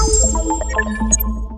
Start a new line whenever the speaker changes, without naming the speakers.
you